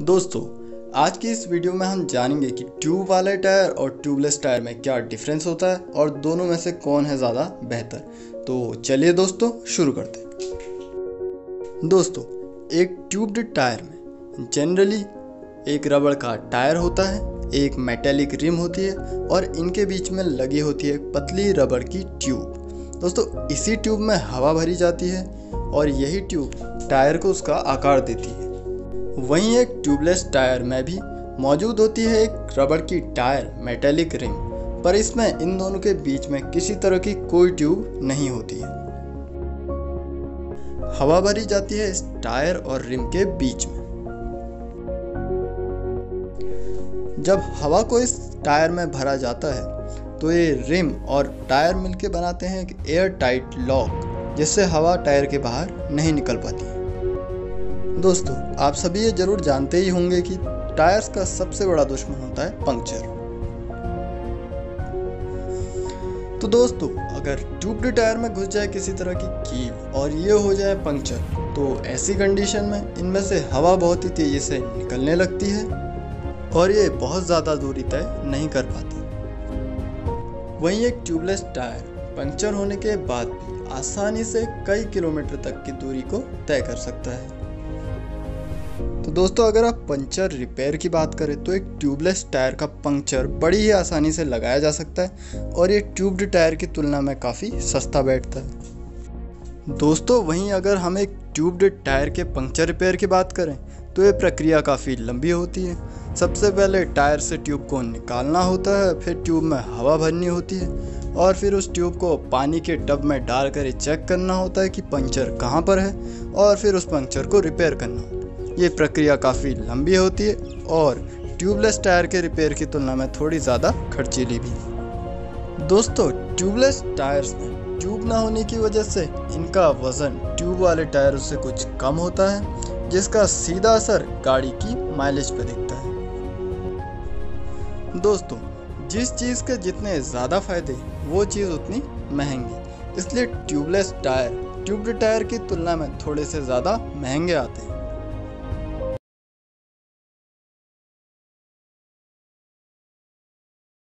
दोस्तों, आज की इस वीडियो में हम जानेंगे कि ट्यूब वाले टायर और ट्यूबलेस टायर में क्या डिफरेंस होता है और दोनों में से कौन है ज़्यादा बेहतर। तो चलिए दोस्तों, शुरू करते हैं। दोस्तों, एक ट्यूब्ड टायर में जनरली एक रबड़ का टायर होता है, एक मेटेलिक रिम होती है और इनके बीच में लगी होती है पतली रबड़ की ट्यूब दोस्तों, इसी ट्यूब में हवा भरी जाती है और यही ट्यूब टायर को उसका आकार देती है। वहीं एक ट्यूबलेस टायर में भी मौजूद होती है एक रबड़ की टायर मेटेलिक रिंग पर इसमें इन दोनों के बीच में किसी तरह की कोई ट्यूब नहीं होती है। हवा भरी जाती है इस टायर और रिम के बीच में। जब हवा को इस टायर में भरा जाता है तो ये रिम और टायर मिलकर बनाते हैं एक एयर टाइट लॉक जिससे हवा टायर के बाहर नहीं निकल पाती। दोस्तों, आप सभी ये ज़रूर जानते ही होंगे कि टायर्स का सबसे बड़ा दुश्मन होता है पंक्चर। तो दोस्तों, अगर ट्यूब्ड टायर में घुस जाए किसी तरह की कील और ये हो जाए पंक्चर तो ऐसी कंडीशन में इनमें से हवा बहुत ही तेज़ी से निकलने लगती है और ये बहुत ज़्यादा दूरी तय नहीं कर पाती। वहीं एक ट्यूबलेस टायर पंक्चर होने के बाद भी आसानी से कई किलोमीटर तक की दूरी को तय कर सकता है। तो दोस्तों, अगर आप पंचर रिपेयर की बात करें तो एक ट्यूबलेस टायर का पंक्चर बड़ी ही आसानी से लगाया जा सकता है और ये ट्यूब्ड टायर की तुलना में काफ़ी सस्ता बैठता है। दोस्तों, वहीं अगर हम एक ट्यूब्ड टायर के पंक्चर रिपेयर की बात करें तो ये प्रक्रिया काफ़ी लंबी होती है। सबसे पहले टायर से ट्यूब को निकालना होता है, फिर ट्यूब में हवा भरनी होती है और फिर उस ट्यूब को पानी के टब में डालकर चेक करना होता है कि पंक्चर कहाँ पर है और फिर उस पंक्चर को रिपेयर करना होता है। ये प्रक्रिया काफ़ी लंबी होती है और ट्यूबलेस टायर के रिपेयर की तुलना में थोड़ी ज़्यादा खर्चीली भी। दोस्तों, ट्यूबलेस टायर्स में ट्यूब ना होने की वजह से इनका वज़न ट्यूब वाले टायरों से कुछ कम होता है, जिसका सीधा असर गाड़ी की माइलेज पर दिखता है। दोस्तों, जिस चीज़ के जितने ज़्यादा फ़ायदे, वो चीज़ उतनी महँगी। इसलिए ट्यूबलेस टायर, ट्यूब्ड टायर की तुलना में थोड़े से ज़्यादा महँगे आते हैं।